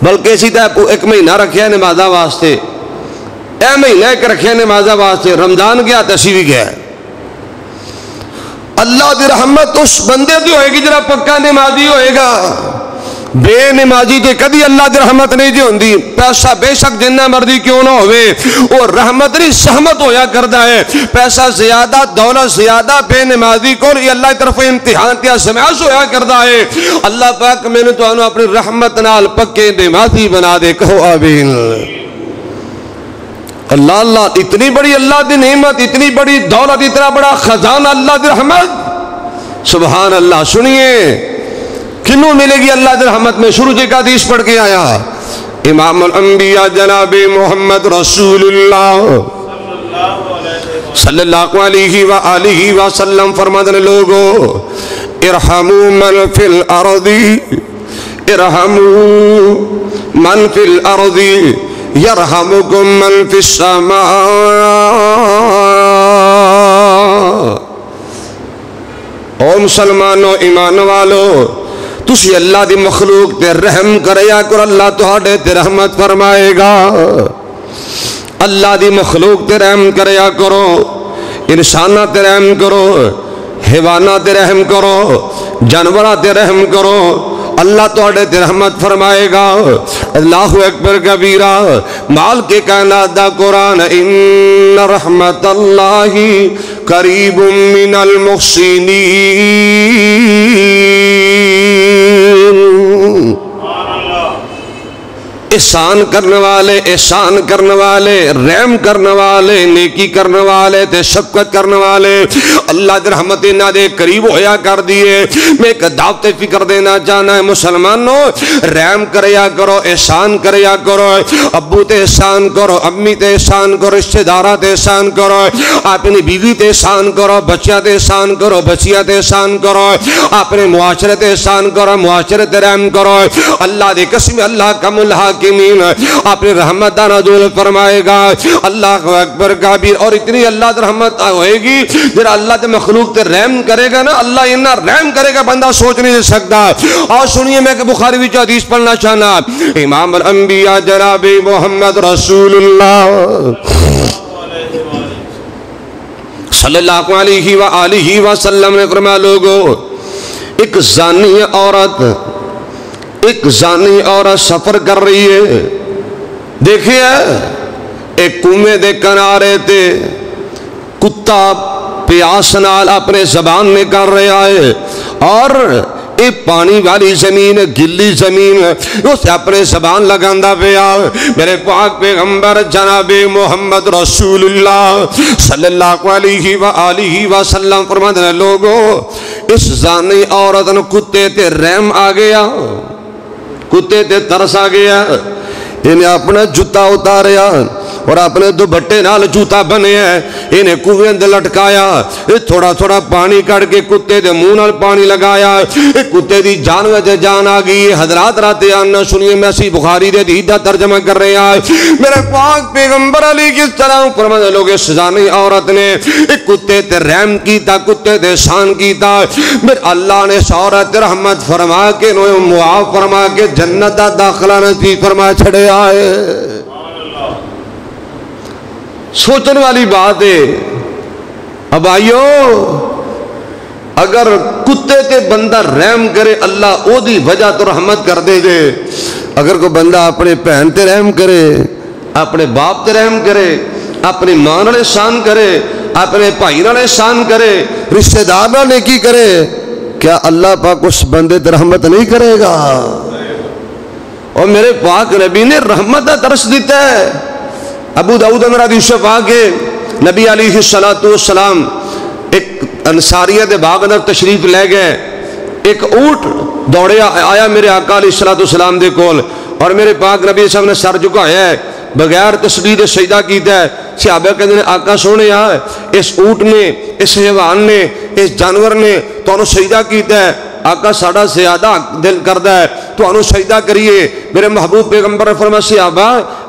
बल्कि असी तो एक महीना रखे नमाजा वास्ते। यह महीना एक रखे नमाजा वास्ते, रमज़ान गया तो असी भी गया अल्लाह की रहमत उस बंदे की होएगी जरा पक्का नमाजी होएगा। बेनमाजी ते कदी अल्लाह की रहमत नहीं जी होंगी पैसा बेशक जिन्ना मर्ज़ी क्यों ना वो रहमत नहीं सहमत होया करता है। पैसा ज़्यादा, दौलत ज़्यादा, बेनमाजी को अल्लाह की तरफ़ इम्तिहान त्या समास होया करता है। अल्लाह पाक मैंने तो अपनी रहमत नाल पक्के नमाजी बना दे, कहो आमीन। अल्लाह अल्लाह, इतनी बड़ी अल्लाह की नेमत, इतनी बड़ी दौलत, इतना बड़ा खजाना अल्लाह की रहमत। सुबहान अल्लाह, सुनिए। किन्नू मिलेगी अल्लाह रहमत में। शुरू जी का हदीस पढ़ के आया। इमाम अम्बिया जनाब मोहम्मद आलिहि वसल्लम फरमाते लोगो, इरहमू मन फिल अरदी, इरहमू मन फिल अरदी, यरहमुकुम मन फिस ओ ईमान वालो तुसी अल्लाह की मखलूक ते रहम करया कर, अल्लाह तुहाडे ते रहमत फरमाएगा। अल्लाह की मखलूक ते रहम करया करो, इंसाना ते रहम करो, हैवाना ते रहम करो, जानवर ते रहम करो, अल्लाह थोड़े ते रहमत फरमाएगा। अल्लाह अकबर कबीरा माल के दा कुरान इन रहमत अल्लाह करीब मिनल मुहसिनीन। एहसान करने वाले, एहसान करने वाले, रहम करने वाले, नेकी करने वाले ते शफकत करने वाले। अल्लाह की रहमत इन्हों के करीब होया कर दिए। मैं एक दावत फ़िक्र देना चाहना है, मुसलमानों, रहम करया करो, एहसान करया करो अबू ते एहसान करो, अम्मी ते एहसान करो, रिश्तेदारा ते एहसान करो अपनी बीवी ते एहसान करो, बच्चिया ते एहसान करो, बच्चिया ते एहसान करो अपने मुआशरे ते एहसान करो मुआशरे ते रहम करो। अल्लाह दे कसम, अल्लाह कमुल हाकिमीन अपनी रहमत का नजूल फरमाएगा। अल्लाह अकबर, काबिर, और इतनी अल्लाह रहमत होएगी जरा अल्लाह के मखलूक ते रहम करेगा ना, अल्लाह इन्ना रहम करेगा, बंदा सोच नहीं सकता। और सुनिए मैं बुखारी विच हदीस पढ़ना चाहना। इमाम अल अंबिया जनाब मोहम्मद रसूलुल्लाह। सल्लल्लाहु अलैहि व आलिहि वसल्लम ने फरमाया, लोगो, एक जानी औरत एक जानी औरत सफ़र कर रही है। देखिए, एक कुएँ दे किनारे ते कुत्ता प्यास नाल अपने जबान में कर रहा है और ये पानी वाली ज़मीन, गिल्ली ज़मीन, उस अपने जबान लगांदा पिया। मेरे पाक पैगंबर जनाबे मोहम्मद रसूलुल्लाह सल्लल्लाहु अलैहि व वसल्लम फरमाते लोगो, इस जानी औरत कुत्ते ते रहम आ गया। कुत्ते तरस आ गया। इन्हें अपना जूता उतारिया और अपने दुपट्टे नाल जूता बनया इन्हें कुएँ अंदर लटकाया। थोड़ा थोड़ा पानी कड़ के कुत्ते के मुँह नाल पानी लगाया। कुत्ते की जान में जान आ गई। हजरात रात आना सुनिए मैं सी बुखारी दे दी का तर्जमा कर रहे हैं। मेरे पाक पैगंबर अली किस तरह फरमान लोग सजानी औरत ने? कुत्ते ते रहम कीता, कुत्ते ते शान कीता। मेरे अल्लाह ने औरत रहमत फरमा के मुआफ फरमा के, जन्नत का दाखला नसीब फरमा छड़िया है सोचने वाली बात है। अब आइयो, अगर कुत्ते ते बंदा रहम करे, अल्लाह ओदी वजह तो रहमत कर दे दे। अगर कोई बंदा अपने भैन ते रहम करे, अपने बाप ते रहम करे, अपनी माँ नाल एहसान करे, अपने भाई नाल एहसान करे, रिश्तेदार नाल नेकी करे, क्या अल्लाह पाक उस बंदे ते रहमत नहीं करेगा? और मेरे पाक नबी ने रहमत का तरस दिता है। अबू दाऊद मेरा यूसुफ आके नबी अली सलाम एक अंसारिया के बाग अंदर तशरीफ़ लै गए। एक ऊट दौड़े आया मेरे आका अली सलाम के कोल और मेरे पाक नबी साहब ने सर झुकाया है। बगैर तस्वीर सजदा किया सियाबा कहते हैं आका, सोने आ। इस ऊट ने, इस हैवान ने, इस जानवर ने तो सजदा किया आका साड़ा ज़्यादा दिल करता है तो सजदा करिए। मेरे महबूब पैगंबर फरमा सियाबा,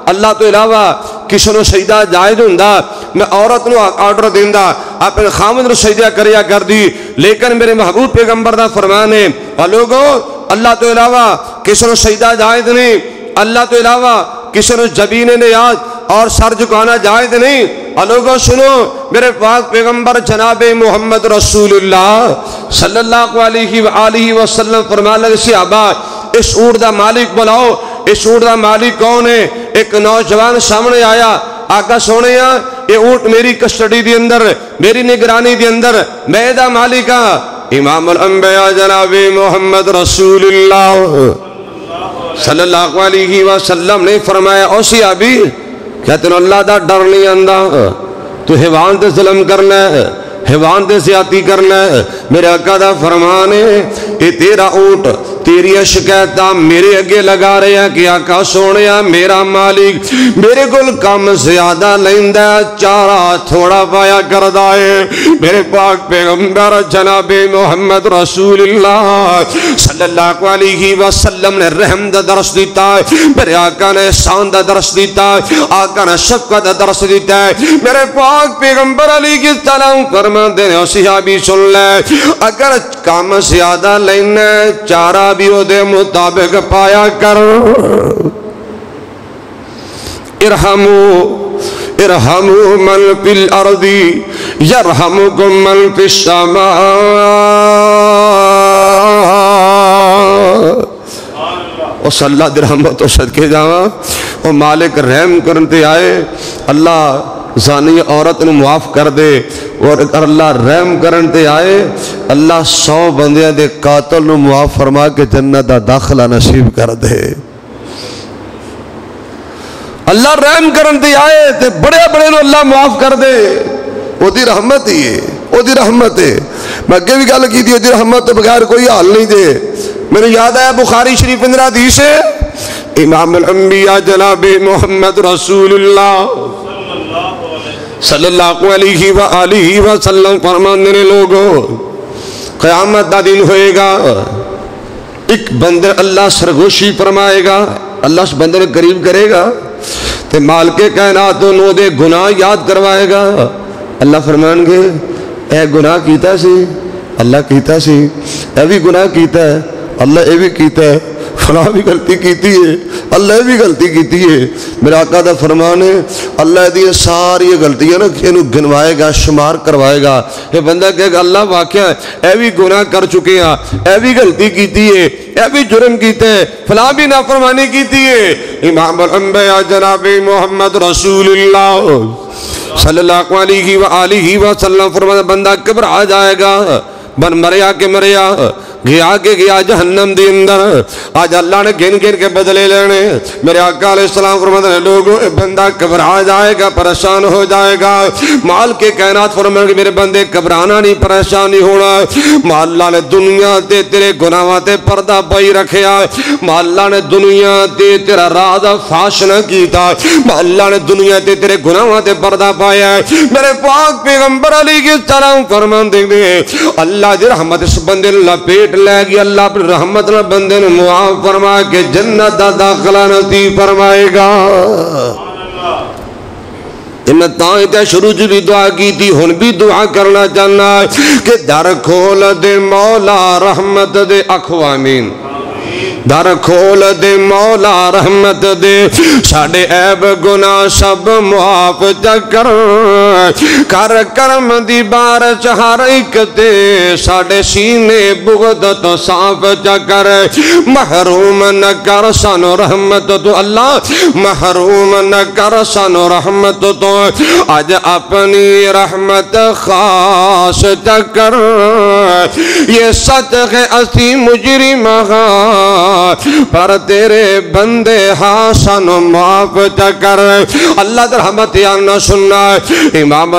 अल्लाह तो इलावा किसी को सजदा जायज़ होंगे मैं औरत को ऑर्डर देंदा अपने खामद सजदा करिया कर दी। लेकिन मेरे महबूब पैगंबर का फरमान है लोगो, अल्लाह तो इलावा किसी को सजदा जायज़ नहीं, अल्लाह तो इलावा किसी को जबीन नियाज और सर झुकाना जायज़ नहीं। लोगो, सुनो, मेरे पास पैगंबर जनाब मोहम्मद रसूलुल्लाह सल्लल्लाहु सियाबा, इस ऊट का मालिक बुलाओ। इस ऊट का मालिक कौन है? एक नौजवान सामने आया। आका, सोने ये ऊट मेरी कस्टडी के अंदर, मेरी निगरानी के अंदर, मैं मालिक हाँ। इमाम जनाब मोहम्मद रसूलुल्लाह सल्लल्लाहु अलैहि वसल्लम ने फरमाया ओसी अभी क्या तेन अल्लाह का डर नहीं आंदा। तू हैवान से जुलम करना है, हैवान से सियाती करना है। मेरे अका का फरमान है ये तेरा ऊट तेरिया शिकायत मेरे अगे लगा रहे हैं कि आका सोने मेरा मालिक मेरे को कम ज़्यादा लेंदा चारा थोड़ा पाया करदा है। मेरे पाक पैगंबर जनाबे मोहम्मद वसल्लम ने रहम दरस दिता है, मेरे आका ने शान दरस दिता है, आका ने दरस दिता है। मेरे पाक पैगंबर अली की सुन कम ज़्यादा लेना चारा भी ओदे मुताबिक पाया कर। इरहमू इरहमू मन फिल अर्दी यरहमुकुम मन फिस समा उस अल्लाह दी रहमत तो सदके जावा। मालिक रहम करन ते आए। अल्लाह जानी औरत माफ़ कर दे और अगर अल्लाह रहम करते आए, अल्लाह सौ बंदियों के कातल नुआफ फरमा के जन्नत का दाखला नसीब कर दे। अल्लाह रहम करते आए तो बड़े बड़े अल्लाह माफ़ कर दे। रहमत ही है वो रहमत है। मैं अगे भी गल की रहमत तो बगैर कोई हाल नहीं दे। मैंने याद आया बुखारी शरीफ इंदिरा दीश है इमाम जनाबे मोहम्मद रसूल सल्लल्लाहु अलैहि व आलिहि वसल्लम फरमाते ने लोगो दिन होएगा। एक बंदे अल्लाह सरगोशी फरमाएगा, अल्लाह उस बंदे ने करीब करेगा, ते तो दे गुनाह याद करवाएगा। अल्लाह फरमानगे ए गुनाह सी? अल्लाह सी? ए भी गुनाह है? अल्लाह ये भी किया फला भी गलती की अल्लाह भी गलती की है मेरा आका का फरमान है अल्लाह दी सारी गलतियाँ ना इन गिनवाएगा शुमार करवाएगा ये बंदा कहेगा अल्लाह वाक्य है भी गुनाह कर चुके हैं यह भी गलती की है यह भी जुर्म किया है फला भी नाफरमानी की है इमाम जनाब मोहम्मद रसूलुल्लाह सल्लल्लाहु अलैहि वसल्लम फरमाता बंदा घबरा जाएगा बन मरिया के मरिया गया के गया जहन्नम के अंदर। आज अल्लाह ने गिन गिन के बदले लेने। मेरे आका सलाम फरमाते लोगों बंदा घबरा जाएगा, परेशान हो जाएगा। माल के कहनात फरमाएँगे, मेरे बंदे, घबराना नहीं, परेशान नहीं होना। माला ने दुनिया ते तेरे गुनाहों ते पर्दा पाई रखा माला ने दुनिया ते तेरा राज फाश न किया माला ने दुनिया ते तेरे गुनाहों ते पर्दा पाया। मेरे पाक पैगंबर अली की तरह फरमान देंगे अल्लाह जी रहमत इस बंदे लपेट लै गया अल्लाह अपनी रहमत न बंदे मुआफ फरमा के जन्नत का दाखला नसीब फरमाएगा मैं तो शुरू च भी दुआ की थी हूँ भी दुआ करना चाहना कि दर खोल दे मौला रहमत दे अखवामीन दर खोल दे मौला रहमत दे साडे ऐब गुना सब मुआफ चकर कर करम दी बारिश हर एक ते साडे सीने बुगद तो साफ़ चकर महरूम न कर सानो रहमत तो अल्लाह, महरूम न कर सानो रहमत तो अज अपनी रहमत खास चकर ये सच है असी मुजरी महा पर तेरे बंदे हासन माफ़ चकर अल्लाह रहमत न सुनना इमाम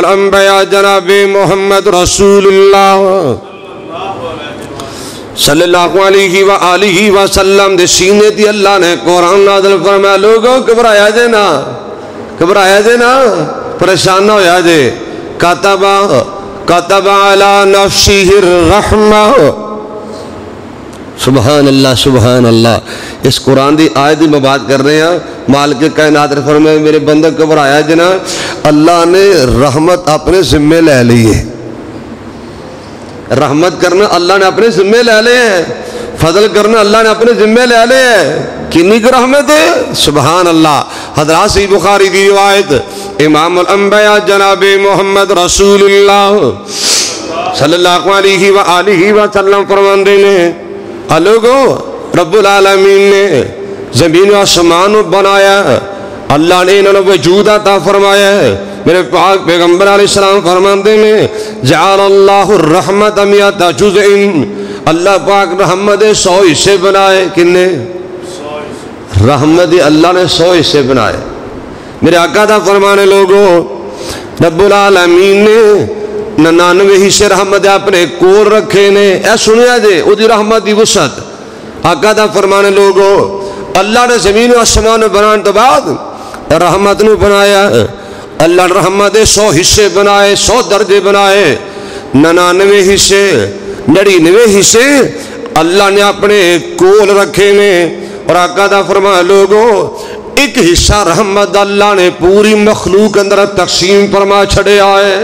जनाबी मोहम्मद रसूलुल्लाह सल्लल्लाहु अलैहि व आलिहि वसल्लम दे सीने दी अल्लाह ने कुरान नाज़िल फरमाया लोगों घबराया जे ना घबराया जे ना परेशान होया जे कतबा कतबा अला नफ्सिहिर रहमा सुबहान अल्लाह सुबहान अल्लाह इस कुरान की आयत की मैं बात कर रहे हैं। माल के कैनात फरमे मेरे बंदे घबराया जना अल्लाह ने रहमत अपने जिम्मे ले ली है। रहमत करना अल्लाह ने अपने जिम्मे ले लिए हैं। फजल करना अल्लाह ने अपने जिम्मे ले लिए हैं। किन्नी की रहमत है? सुबहान अल्लाह हजरात सी बुखारी की रिवायत इमाम अम्बिया जनाब मोहम्मद रसूलुल्लाह सल्लल्लाहु अलैहि वसल्लम फरमाते ने लोगों रब्बुल आलमीन ने ज़मीन आसमान बनाया अल्लाह ने इन्होंने वजूद आता फरमाया है मेरे पाक पैगंबर सलाम फरमाते ने जाल अल्लाह रहमत अमियाता जुज़इन अल्लाह पाक रहमत सौ हिस्से बनाए किन्ने रहमत अल्लाह ने सौ हिस्से बनाए मेरे आका था फरमाने लोगों रब्बुल आलमीन ने ननानवे हिस्से रहमत अपने कोल रखे ने। ए सुनिया जे ओदी रहमत की वसत। आका का फरमाने, लोगो, अल्लाह ने ज़मीन आसमान बनाने तो बाद रहमत न बनाया। अल्लाह ने रहमत के सौ हिस्से बनाए, सौ दर्जे बनाए। ननानवे हिस्से, नड़िनवे हिस्से, अल्लाह ने अपने कोल रखे ने। और आका का फरमा लोगो, एक हिस्सा रहमत अल्लाह ने पूरी मखलूक अंदर तकसीम फरमा छड़े आए।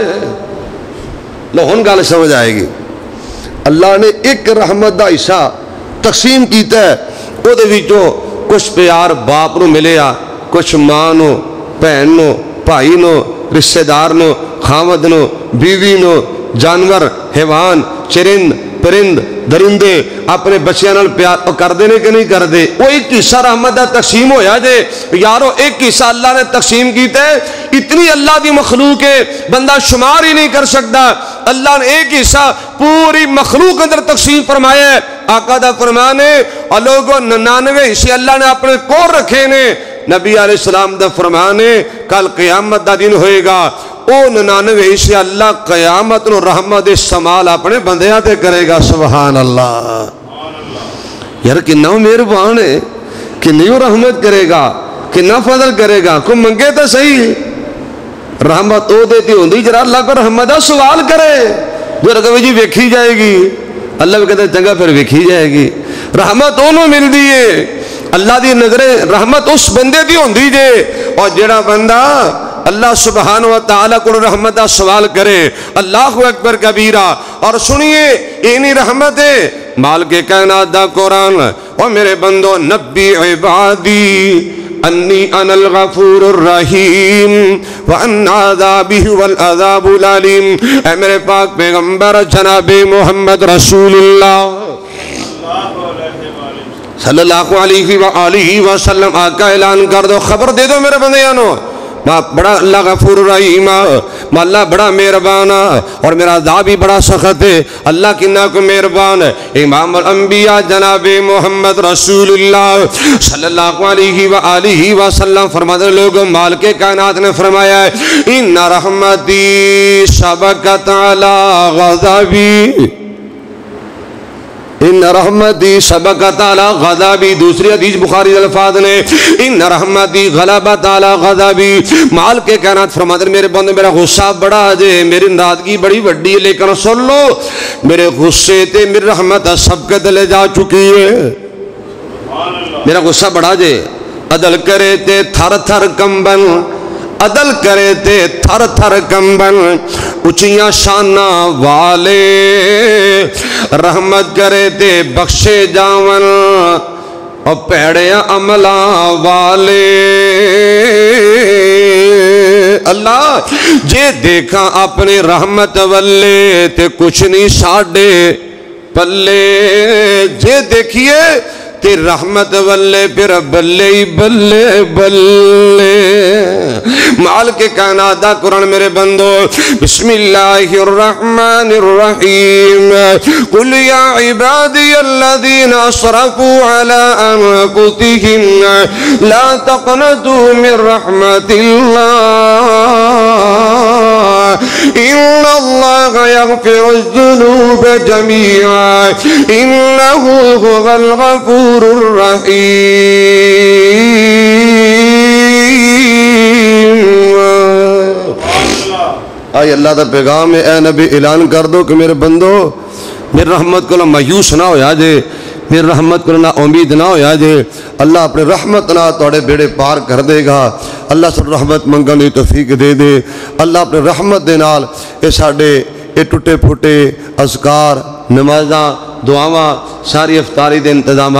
हूँ गल समझ आएगी। अल्लाह ने एक रहमत का हिस्सा तकसीम किया वो कुछ प्यार बाप को मिले आ कुछ माँ को भैन न, भाई नो, रिश्तेदार नो खामद नो, बीवी नो, जानवर, हैवान चरिंद परिंद, दरिंदे अपने बच्चों प्यार करते ने कि नहीं करते वो एक हिस्सा रहमत का तकसीम होया जे। यारो, एक हिस्सा अल्लाह ने तकसीम किया इतनी अल्लाह की मखलूक है, बंदा शुमार ही नहीं कर सकता अल्लाह ने एक हिस्सा पूरी मखलूक अंदर तकसीम फरमाया है। आका का फरमान है लोगों निन्यानवे हिस्से अल्लाह ने अपने कोर रखे ने नबी आसलाम का फरमान है, कल क्यामत का दिन होएगा। वो निन्यानवे हिस्से अल्लाह कयामत रहमत इस्तेमाल अपने बंदिया ते करेगा सुबहान अल्लाह यार कि मेहरबान है कि नहीं रहमत करेगा कि फजल करेगा को मंगे तो सही। रहमत वो देती होंगी जरा अल्लाह को रहमत का सवाल करे, जो कभी जी वेखी जाएगी, अल्लाह भी कहते चंगा फिर वेखी जाएगी। रहमत उन्होंने मिलती है। अल्लाह की नजरे रहमत उस बंदे की होंगी जे, और जड़ा बंदा अल्लाह सुबहान ताला को रहमत का सवाल करे, अल्लाह अकबर कबीरा। और सुनिए, इन्हीं रहमत है। माल के कहना दा कुरान, और मेरे बंदो नब्बी इबादी, अन्नी अनल गफूर रहीम, व अन्नादाबी वल अजाबुल अलीम। ए मेरे पाक पैगंबर जनाब मोहम्मद रसूलुल्लाह। ऐलान कर दो, खबर दे दो मेरे बंदियानो। बड़ा अल्लाह रहीम अल्लाह बड़ा और मेरा दा भी बड़ा सख्त है। अल्लाह किन्ना को मेहरबान, इमाम अम्बिया जनाब मोहम्मद वसल्लम, फरमाते लोग माल के कायनात ने फरमाया है इन रहमती सबकत इन रहमती सबकत अला गज़ाबी। दूसरी हदीस बुखारी अल्फाज ने इन रहमती गलबत अला गज़ाबी। माल के कहना फरमाते मेरे बंदे, मेरा गुस्सा बड़ा जे, मेरी नाराज़गी बड़ी वड्डी है, लेकिन सुन लो, मेरे गुस्से ते मेरी रहमत सबकत ले जा चुकी है। मेरा गुस्सा बड़ा जे। अदल करे ते थर थर कंबन अदल करे ते थर थर कंबन उचिया शाना वाले। रहमत करे ते बख्शे जावन और भैड़े अमला वाले। अल्लाह, जे देखा अपनी रहमत वल्ले, ते कुछ नहीं साडे पल्ले। जे देखिए ते रहमत बल्ले, फिर बल्ले ही बल्ले बल्ले। माल के कानादा कुरान मेरे बंदो, बिस्मिल्लाहिर्रहमानिर्रहीम। कुल या इबादी अल्लज़ीन असरफू अला अनफुसिहिम। ला तक़नतू मिन रहमतिल्लाह। इन्नल्लाह यगफिरु ज़ुनूब जमीआ इन्नहु हुवल गफूर आई अल्लाह का पैगाम है नबी ऐलान कर दो कि मेरे बंदो, मेरी रहमत को मायूस ना होया जे। मेरी रहमत को ना उम्मीद ना हो जे अल्लाह अपने रहमत ना थोड़े बेड़े पार कर देगा। अल्लाह सब रहमत मंगने की तोफीक दे दे। अल्लाह अपने रहमत के नाल ये साढ़े ये टुटे फुटे असकार नमाजा, दुआव, सारी अफतारी के इंतज़ाम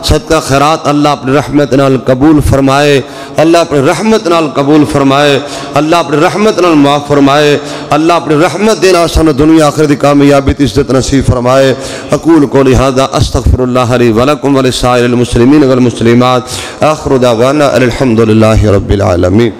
सदका खैरात अल्लाह अपनी रहमत नाल कबूल फरमाए, अल्लाह अपनी रहमत नाल कबूल फरमाए, अल्लाह अपनी रहमत नाल माफ़ फरमाए, अल्लाह अपनी रहमत देना सानू दुनिया आखिर की कामयाबी इज़्ज़त नसीब फरमाए। अकूल को लिहाजा अस्तगफिरुल्लाह ली वलकुम वलिसाइल मुस्लिमीन वल मुस्लिमात। आखिर दावाना अलहमदुलिल्लाहि रब्बिल आलमीन।